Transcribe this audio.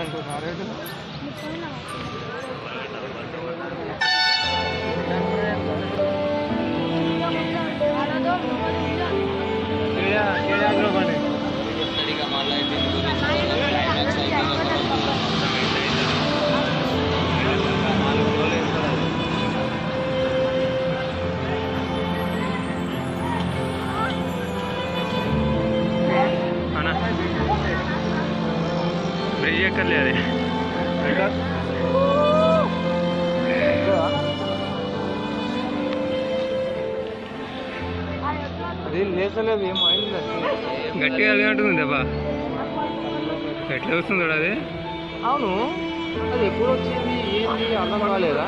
అనుకుంటున్నా రేటు? చెయ్యక్కర్లేదు. అది లేచలేదు ఏం అయింది గట్టిగా వెళ్ళినట్టుంది దెబ్బ. ఎట్లా వస్తుంది అది? అవును అది ఎప్పుడు వచ్చింది ఏంటి అర్థం కాలేదా